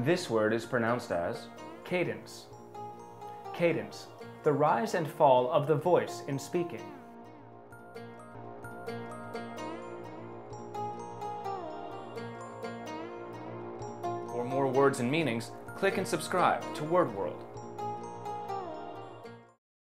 This word is pronounced as Cadence. Cadence, the rise and fall of the voice in speaking. For more words and meanings, click and subscribe to Word World.